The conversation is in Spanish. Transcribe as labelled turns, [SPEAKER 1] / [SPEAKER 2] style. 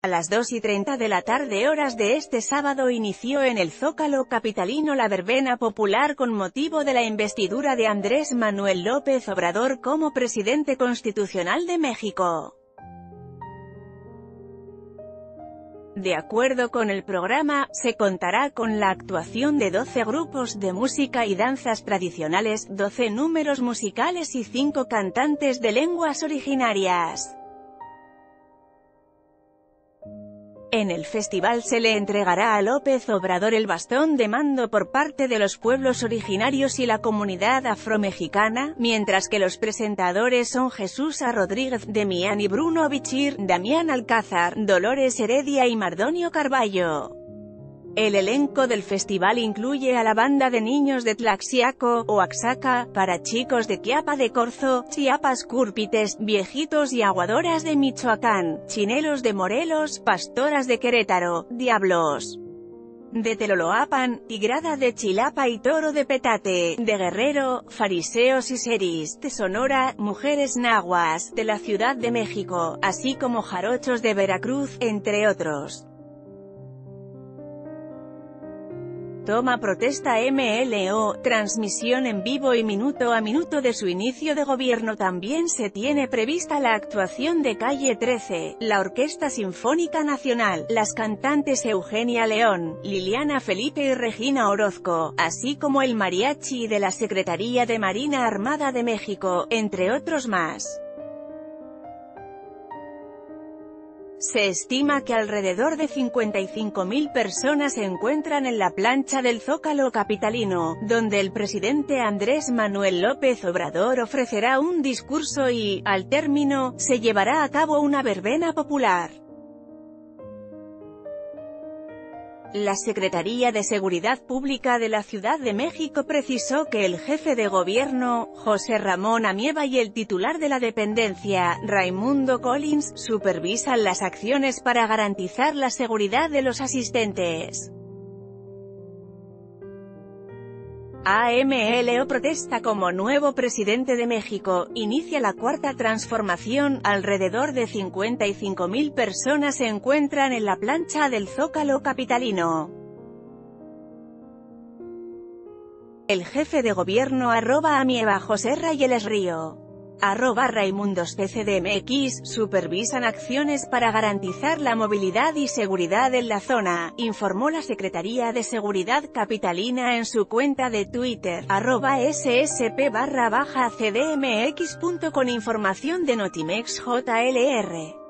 [SPEAKER 1] A las 2 y 30 de la tarde horas de este sábado inició en el Zócalo capitalino la verbena popular con motivo de la investidura de Andrés Manuel López Obrador como presidente constitucional de México. De acuerdo con el programa, se contará con la actuación de 12 grupos de música y danzas tradicionales, 12 números musicales y 5 cantantes de lenguas originarias. En el festival se le entregará a López Obrador el bastón de mando por parte de los pueblos originarios y la comunidad afromexicana, mientras que los presentadores son Jesús A. Rodríguez, Demián y Bruno Bichir, Damián Alcázar, Dolores Heredia y Mardonio Carballo. El elenco del festival incluye a la banda de niños de Tlaxiaco, Oaxaca, para chicos de Chiapa de Corzo, Chiapas Cúrpites, viejitos y aguadoras de Michoacán, chinelos de Morelos, pastoras de Querétaro, diablos. De Teloloapan, Tigrada de Chilapa y Toro de Petate, de Guerrero, Fariseos y Seris, de Sonora, Mujeres Nahuas, de la Ciudad de México, así como Jarochos de Veracruz, entre otros. Toma protesta MLO, transmisión en vivo y minuto a minuto de su inicio de gobierno también se tiene prevista la actuación de Calle 13, la Orquesta Sinfónica Nacional, las cantantes Eugenia León, Liliana Felipe y Regina Orozco, así como el mariachi de la Secretaría de Marina Armada de México, entre otros más. Se estima que alrededor de 55.000 personas se encuentran en la plancha del Zócalo capitalino, donde el presidente Andrés Manuel López Obrador ofrecerá un discurso y, al término, se llevará a cabo una verbena popular. La Secretaría de Seguridad Pública de la Ciudad de México precisó que el jefe de gobierno, José Ramón Amieva y el titular de la dependencia, Raimundo Collins, supervisan las acciones para garantizar la seguridad de los asistentes. AMLO protesta como nuevo presidente de México, inicia la cuarta transformación, alrededor de 55.000 personas se encuentran en la plancha del Zócalo capitalino. El jefe de gobierno arroba a Mieva José Rayeles Río arroba Raimundos PCDMX, supervisan acciones para garantizar la movilidad y seguridad en la zona, informó la Secretaría de Seguridad Capitalina en su cuenta de Twitter, arroba ssp barra baja cdmx. Con información de Notimex JLR.